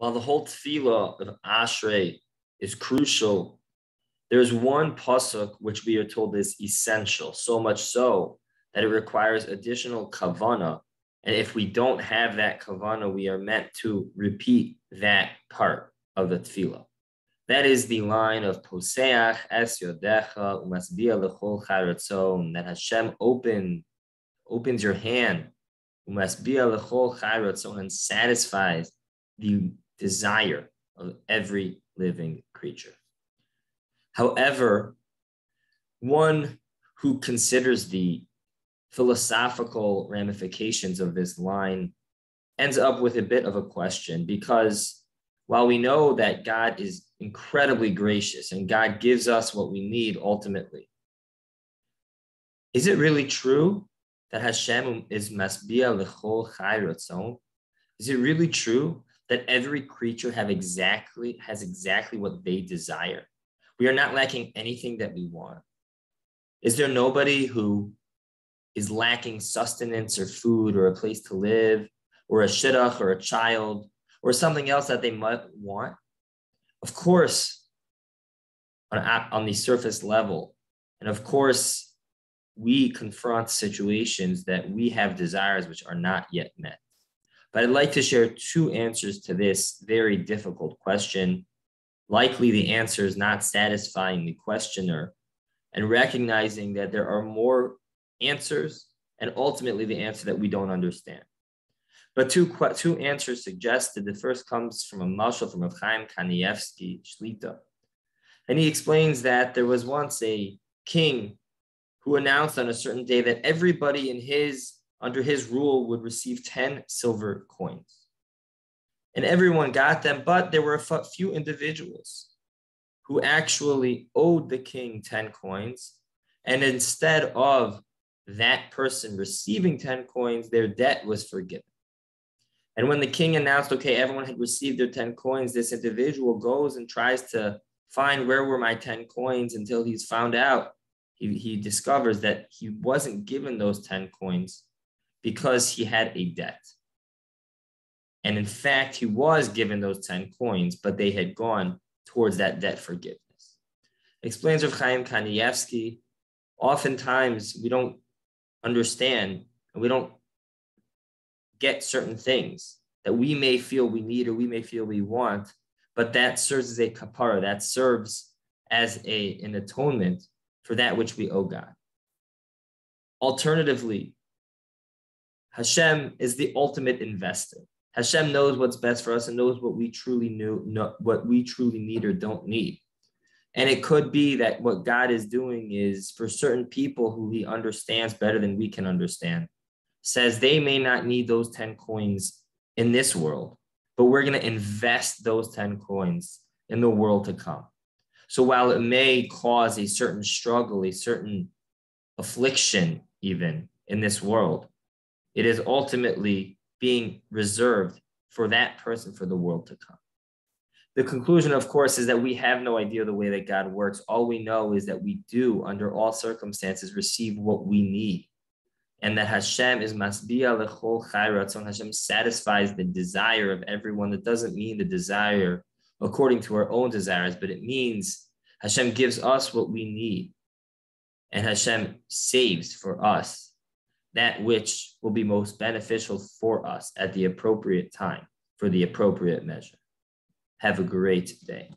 while the whole tefillah of Ashrei is crucial, there's one pasuk which we are told is essential, so much so that it requires additional kavana. And if we don't have that kavana, we are meant to repeat that part of the tefillah. That is the line of Poseach es yodecha umasbia lechol chayratzon, that Hashem open, opens your hand, umasbia lechol chayratzon, and satisfies the desire of every living creature. However, one who considers the philosophical ramifications of this line ends up with a bit of a question because while we know that God is incredibly gracious and God gives us what we need ultimately, is it really true that Hashem is masbia lechol chai Is it really true that every creature have exactly has exactly what they desire? We are not lacking anything that we want. Is there nobody who is lacking sustenance or food or a place to live or a shidduch or a child or something else that they might want? Of course, on, on the surface level. And of course, we confront situations that we have desires which are not yet met. But I'd like to share two answers to this very difficult question likely the answer is not satisfying the questioner, and recognizing that there are more answers and ultimately the answer that we don't understand. But two, two answers suggested. The first comes from a mashal from Rav Chaim Kanievsky Shlita. And he explains that there was once a king who announced on a certain day that everybody in his under his rule would receive 10 silver coins and everyone got them, but there were a few individuals who actually owed the king 10 coins. And instead of that person receiving 10 coins, their debt was forgiven. And when the king announced, okay, everyone had received their 10 coins, this individual goes and tries to find where were my 10 coins until he's found out. He, he discovers that he wasn't given those 10 coins because he had a debt. And in fact, he was given those 10 coins, but they had gone towards that debt forgiveness. Explains Rav Chaim Kanievsky, oftentimes we don't understand and we don't get certain things that we may feel we need or we may feel we want, but that serves as a kapara, that serves as a, an atonement for that which we owe God. Alternatively, Hashem is the ultimate investor. Hashem knows what's best for us and knows what we truly knew, what we truly need or don't need. And it could be that what God is doing is for certain people who he understands better than we can understand, says they may not need those 10 coins in this world, but we're going to invest those 10 coins in the world to come. So while it may cause a certain struggle, a certain affliction, even in this world, it is ultimately being reserved for that person for the world to come. The conclusion, of course, is that we have no idea the way that God works. All we know is that we do, under all circumstances, receive what we need. And that Hashem is masbiya lechol chayratzon. Hashem satisfies the desire of everyone. That doesn't mean the desire according to our own desires, but it means Hashem gives us what we need. And Hashem saves for us that which will be most beneficial for us at the appropriate time for the appropriate measure. Have a great day.